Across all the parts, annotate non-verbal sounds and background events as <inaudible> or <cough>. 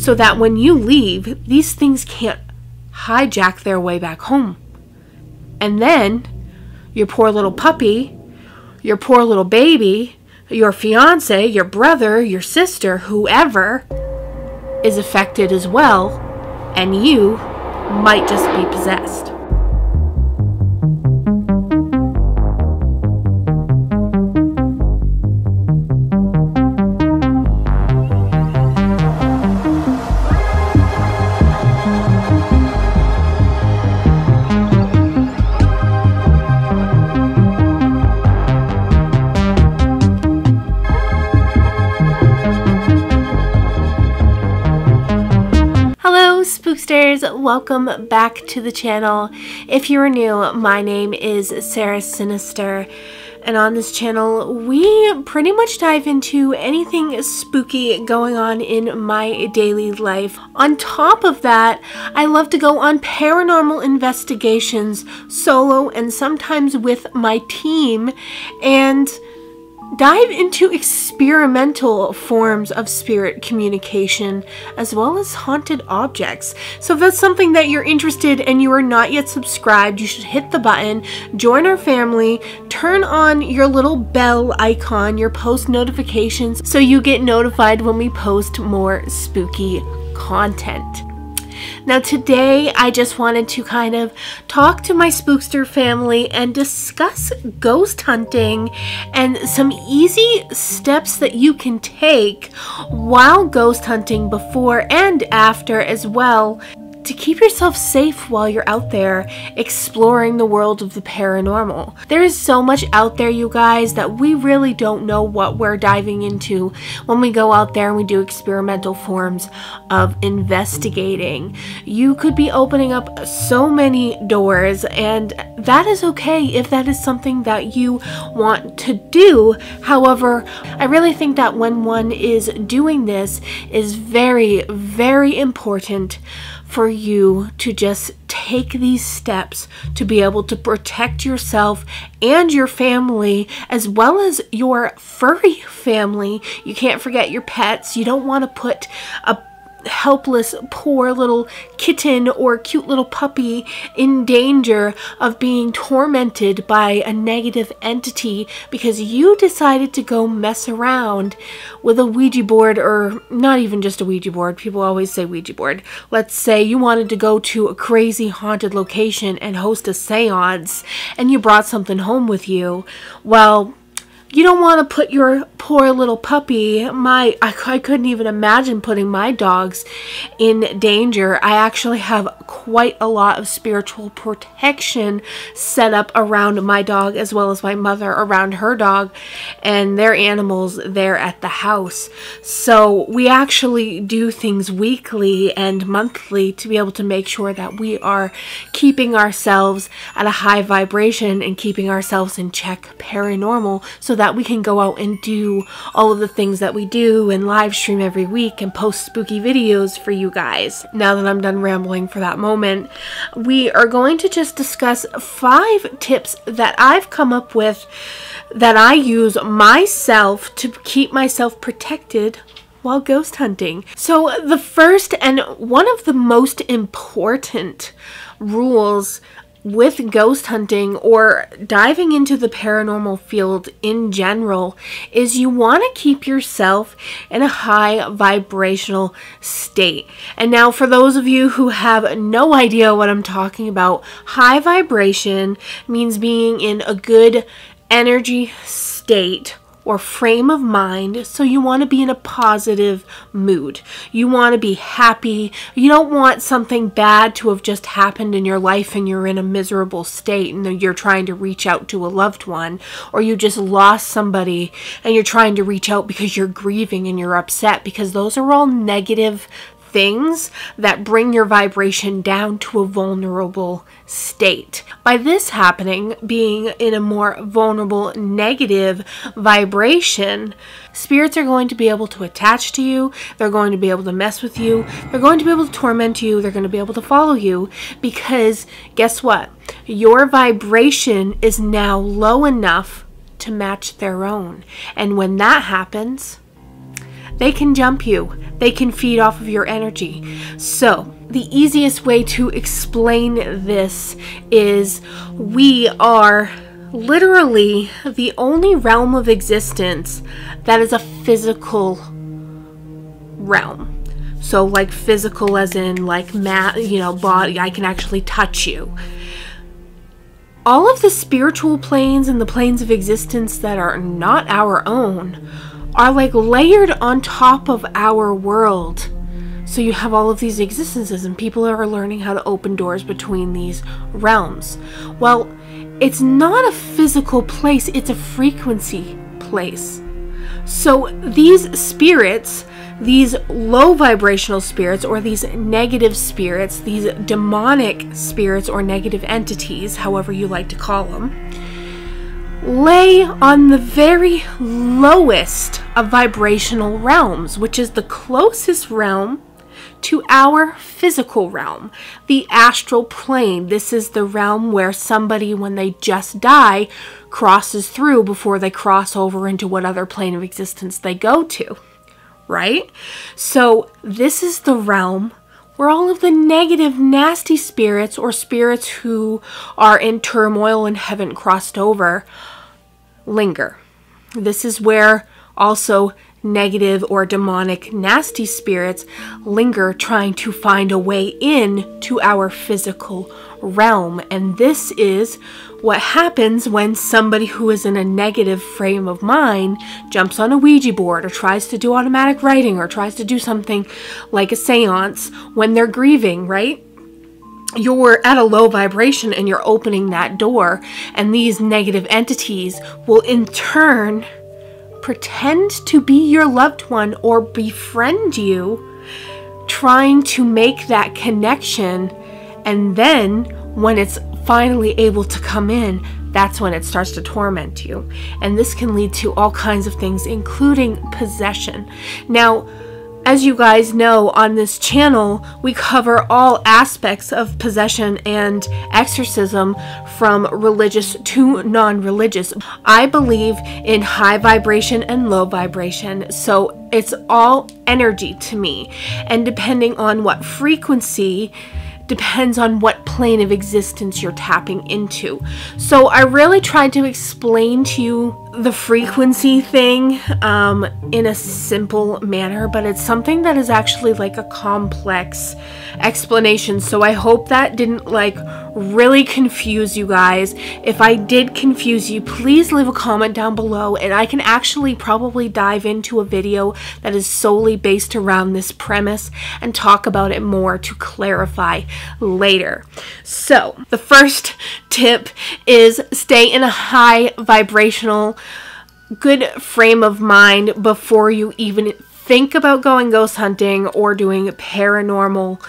so that when you leave, these things can't hijack their way back home. And then your poor little puppy, your poor little baby, your fiance, your brother, your sister, whoever is affected as well, and you might just be possessed. Spooksters! Welcome back to the channel. If you are new, my name is Sara Synister, and on this channel, we pretty much dive into anything spooky going on in my daily life. On top of that, I love to go on paranormal investigations solo and sometimes with my team, and dive into experimental forms of spirit communication as well as haunted objects. So if that's something that you're interested and you are not yet subscribed, you should hit the button, join our family, turn on your little bell icon, your post notifications so you get notified when we post more spooky content. Now, today I just wanted to kind of talk to my Spookster family and discuss ghost hunting and some easy steps that you can take while ghost hunting before and after as well to keep yourself safe while you're out there exploring the world of the paranormal. There is so much out there, you guys, that we really don't know what we're diving into when we go out there and we do experimental forms of investigating. You could be opening up so many doors, and that is okay if that is something that you want to do. However, I really think that when one is doing this is very, very important for you to just take these steps to be able to protect yourself and your family as well as your furry <laughs> family. You can't forget your pets. You don't want to put a helpless, poor little kitten or cute little puppy in danger of being tormented by a negative entity because you decided to go mess around with a Ouija board, or not even just a Ouija board. People always say Ouija board. Let's say you wanted to go to a crazy haunted location and host a seance and you brought something home with you. Well, you don't want to put your poor little puppy my I, I, couldn't even imagine putting my dogs in danger. I actually have quite a lot of spiritual protection set up around my dog as well as my mother around her dog and their animals there at the house. So we actually do things weekly and monthly to be able to make sure that we are keeping ourselves at a high vibration and keeping ourselves in check paranormal so that we can go out and do all of the things that we do and live stream every week and post spooky videos for you guys. Now that I'm done rambling for that moment, we are going to just discuss five tips that I've come up with that I use myself to keep myself protected while ghost hunting. So, the first and one of the most important rules with ghost hunting or diving into the paranormal field in general is you want to keep yourself in a high vibrational state. And now, for those of you who have no idea what I'm talking about, high vibration means being in a good energy state or frame of mind. So you want to be in a positive mood. You want to be happy. You don't want something bad to have just happened in your life and you're in a miserable state and you're trying to reach out to a loved one or you just lost somebody and you're trying to reach out because you're grieving and you're upset because those are all negative things that bring your vibration down to a vulnerable state. By this happening, being in a more vulnerable, negative vibration, spirits are going to be able to attach to you, they're going to be able to mess with you, they're going to be able to torment you, they're going to be able to follow you because guess what? Your vibration is now low enough to match their own. And when that happens, they can jump you, they can feed off of your energy. So, the easiest way to explain this is we are literally the only realm of existence that is a physical realm. So, like physical, as in like mat, you know, body, I can actually touch you. All of the spiritual planes and the planes of existence that are not our own are like layered on top of our world. So you have all of these existences, and people are learning how to open doors between these realms. Well, it's not a physical place, it's a frequency place. So these spirits, these low vibrational spirits, or these negative spirits, these demonic spirits or negative entities, however you like to call them, lay on the very lowest of vibrational realms, which is the closest realm to our physical realm, the astral plane. This is the realm where somebody, when they just die, crosses through before they cross over into what other plane of existence they go to, right? So, this is the realm where all of the negative, nasty spirits or spirits who are in turmoil and haven't crossed over linger. This is where also negative or demonic nasty spirits linger trying to find a way in to our physical realm and this is what happens when somebody who is in a negative frame of mind jumps on a Ouija board or tries to do automatic writing or tries to do something like a seance when they're grieving, right? You're at a low vibration and you're opening that door, and these negative entities will in turn pretend to be your loved one or befriend you, trying to make that connection. And then when it's finally able to come in, that's when it starts to torment you. And this can lead to all kinds of things, including possession. Now, as you guys know, on this channel, we cover all aspects of possession and exorcism from religious to non religious. I believe in high vibration and low vibration, so it's all energy to me. And depending on what frequency, depends on what plane of existence you're tapping into. So I really tried to explain to you the frequency thing um, in a simple manner, but it's something that is actually like a complex explanation. So I hope that didn't like really confuse you guys. If I did confuse you, please leave a comment down below and I can actually probably dive into a video that is solely based around this premise and talk about it more to clarify later. So the first tip is stay in a high vibrational good frame of mind before you even think about going ghost hunting or doing paranormal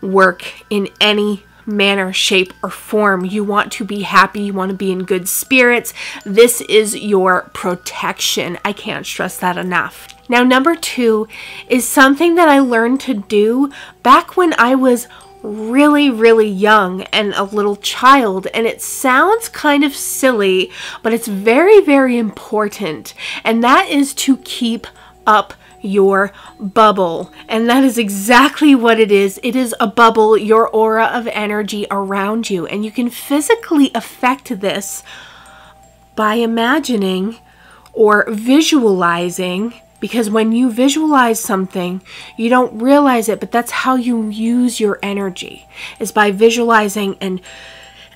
work in any manner, shape, or form. You want to be happy, you want to be in good spirits. This is your protection. I can't stress that enough. Now, number two is something that I learned to do back when I was really, really young and a little child. And it sounds kind of silly, but it's very, very important. And that is to keep up your bubble. And that is exactly what it is. It is a bubble, your aura of energy around you. And you can physically affect this by imagining or visualizing because when you visualize something, you don't realize it, but that's how you use your energy is by visualizing and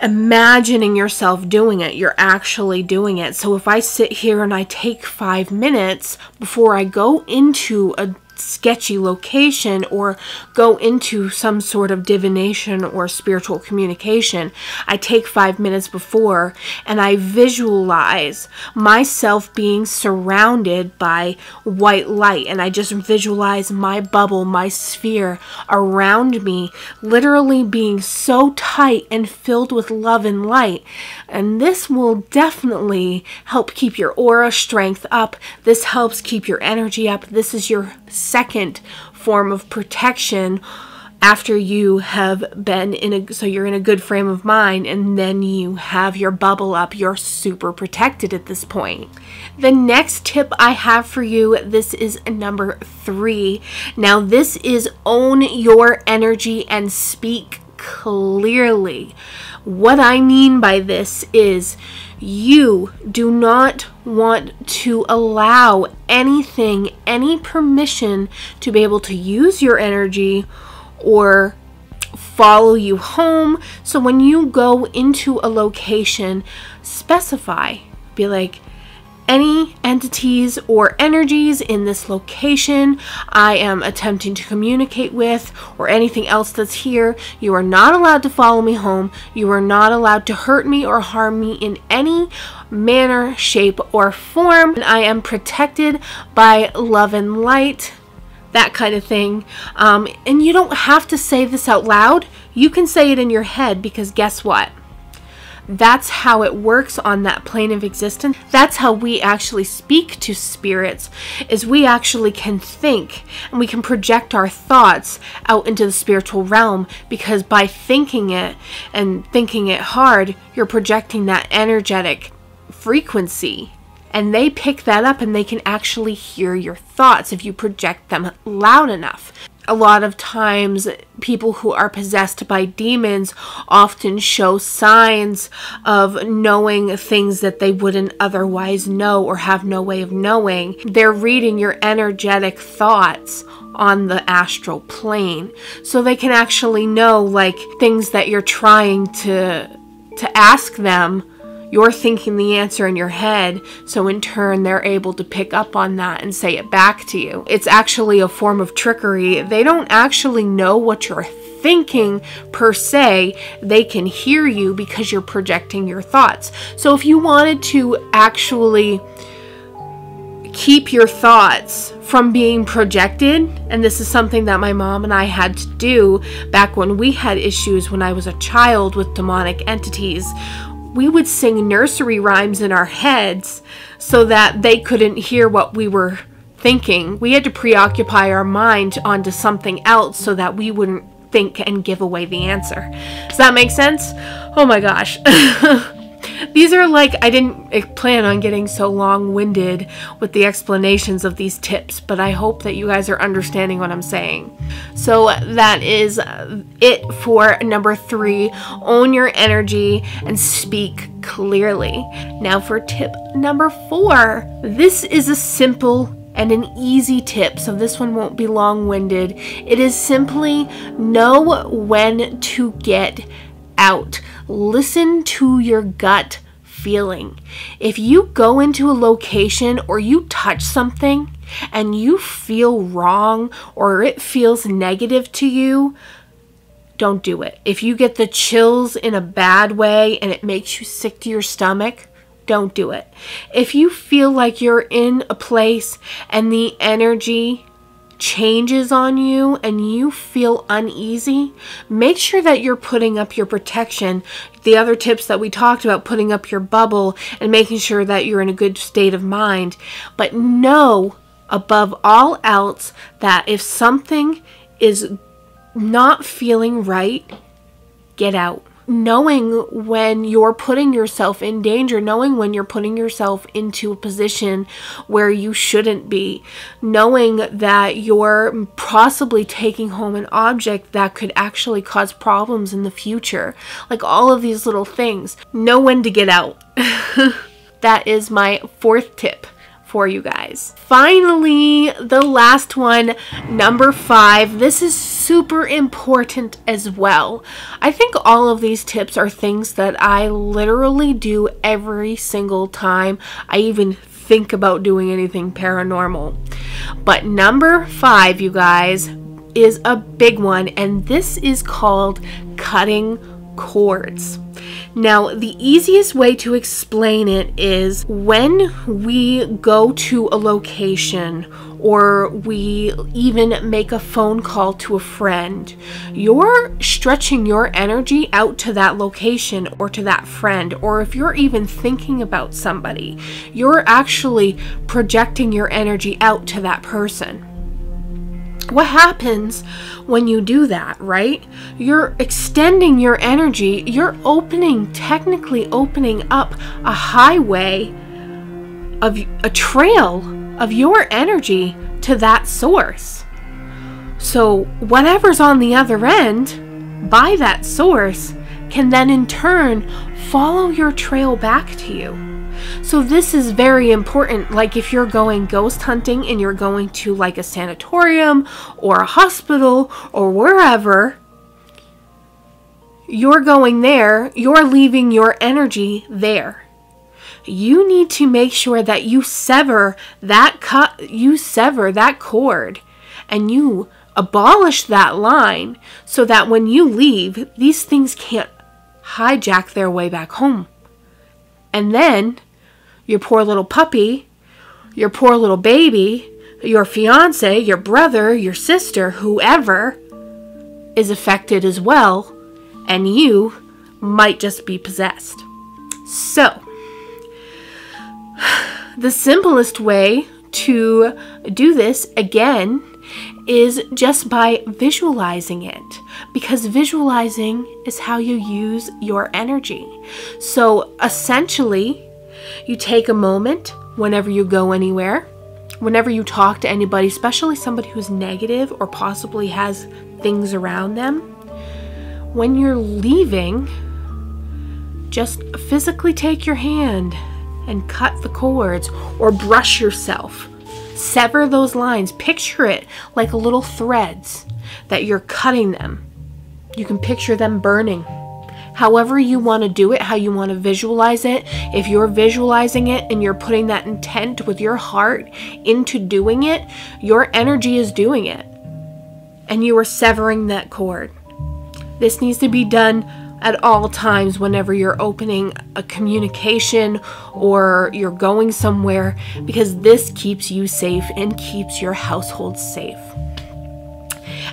imagining yourself doing it. You're actually doing it. So if I sit here and I take five minutes before I go into a sketchy location or go into some sort of divination or spiritual communication, I take five minutes before and I visualize myself being surrounded by white light. And I just visualize my bubble, my sphere around me, literally being so tight and filled with love and light. And this will definitely help keep your aura strength up. This helps keep your energy up. This is your second form of protection after you have been in a so you're in a good frame of mind and then you have your bubble up you're super protected at this point. The next tip i have for you this is number three. Now this is own your energy and speak clearly what i mean by this is you do not want to allow anything, any permission to be able to use your energy or follow you home. So when you go into a location, specify. Be like, any entities or energies in this location I am attempting to communicate with or anything else that's here. You are not allowed to follow me home. You are not allowed to hurt me or harm me in any manner, shape, or form. And I am protected by love and light, that kind of thing. Um, and you don't have to say this out loud. You can say it in your head because guess what? That's how it works on that plane of existence. That's how we actually speak to spirits is we actually can think and we can project our thoughts out into the spiritual realm because by thinking it and thinking it hard, you're projecting that energetic frequency and they pick that up and they can actually hear your thoughts if you project them loud enough a lot of times people who are possessed by demons often show signs of knowing things that they wouldn't otherwise know or have no way of knowing. They're reading your energetic thoughts on the astral plane. So they can actually know like things that you're trying to to ask them you're thinking the answer in your head, so in turn, they're able to pick up on that and say it back to you. It's actually a form of trickery. They don't actually know what you're thinking per se, they can hear you because you're projecting your thoughts. So if you wanted to actually keep your thoughts from being projected. And this is something that my mom and I had to do back when we had issues when I was a child with demonic entities we would sing nursery rhymes in our heads so that they couldn't hear what we were thinking. We had to preoccupy our mind onto something else so that we wouldn't think and give away the answer. Does that make sense? Oh my gosh. <laughs> These are like, I didn't eh, plan on getting so long winded with the explanations of these tips, but I hope that you guys are understanding what I'm saying. So that is uh, it for number three own your energy and speak clearly. Now for tip number four this is a simple and an easy tip, so this one won't be long winded. It is simply know when to get out. Listen to your gut feeling. If you go into a location or you touch something and you feel wrong or it feels negative to you, don't do it. If you get the chills in a bad way and it makes you sick to your stomach, don't do it. If you feel like you're in a place and the energy changes on you and you feel uneasy, make sure that you're putting up your protection. The other tips that we talked about, putting up your bubble and making sure that you're in a good state of mind. But know above all else that if something is not feeling right, get out knowing when you're putting yourself in danger, knowing when you're putting yourself into a position where you shouldn't be, knowing that you're possibly taking home an object that could actually cause problems in the future. Like all of these little things. Know when to get out. <laughs> that is my fourth tip for you guys. Finally, the last one, number five. This is super important as well. I think all of these tips are things that I literally do every single time I even think about doing anything paranormal. But number five, you guys, is a big one, and this is called cutting cords. Now, the easiest way to explain it is when we go to a location or we even make a phone call to a friend, you're stretching your energy out to that location or to that friend, or if you're even thinking about somebody, you're actually projecting your energy out to that person. What happens when you do that, right? You're extending your energy, you're opening, technically opening up a highway of a trail of your energy to that source. So, whatever's on the other end by that source can then in turn follow your trail back to you. So this is very important. Like if you're going ghost hunting and you're going to like a sanatorium or a hospital or wherever, you're going there, you're leaving your energy there. You need to make sure that you sever that cut, you sever that cord and you abolish that line so that when you leave, these things can't hijack their way back home. And then your poor little puppy, your poor little baby, your fiance, your brother, your sister, whoever is affected as well, and you might just be possessed. So, <sighs> the simplest way to do this again is just by visualizing it because visualizing is how you use your energy. So essentially, you take a moment whenever you go anywhere, whenever you talk to anybody, especially somebody who's negative or possibly has things around them. When you're leaving, just physically take your hand and cut the cords or brush yourself. Sever those lines. Picture it like little threads that you're cutting them. You can picture them burning however you want to do it, how you want to visualize it. If you're visualizing it and you're putting that intent with your heart into doing it, your energy is doing it. And you are severing that cord. This needs to be done at all times whenever you're opening a communication or you're going somewhere because this keeps you safe and keeps your household safe.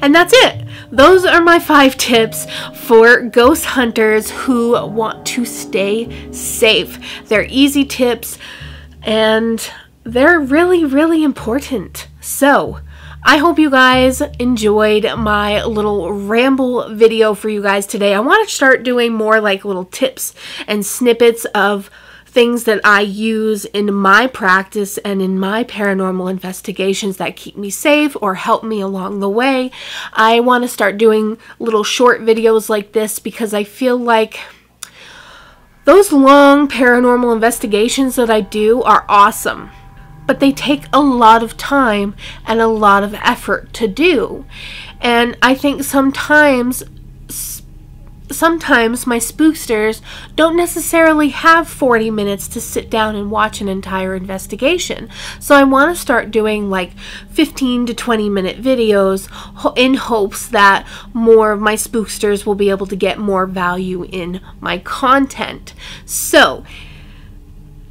And that's it. Those are my five tips for ghost hunters who want to stay safe. They're easy tips and they're really, really important. So, I hope you guys enjoyed my little ramble video for you guys today. I want to start doing more like little tips and snippets of things that I use in my practice and in my paranormal investigations that keep me safe or help me along the way. I want to start doing little short videos like this because I feel like those long paranormal investigations that I do are awesome but they take a lot of time and a lot of effort to do. And I think sometimes sometimes my spooksters don't necessarily have 40 minutes to sit down and watch an entire investigation. So I want to start doing like 15 to 20 minute videos in hopes that more of my spooksters will be able to get more value in my content. So,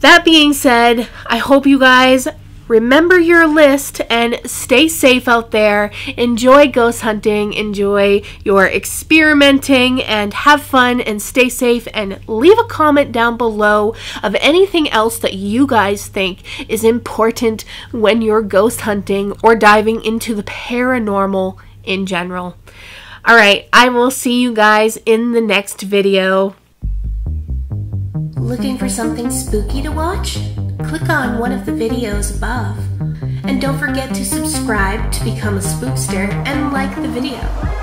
that being said, I hope you guys remember your list and stay safe out there. Enjoy ghost hunting, enjoy your experimenting, and have fun and stay safe. And leave a comment down below of anything else that you guys think is important when you're ghost hunting or diving into the paranormal in general. All right, I will see you guys in the next video. Looking for something spooky to watch? Click on one of the videos above. And don't forget to subscribe to become a spookster and like the video.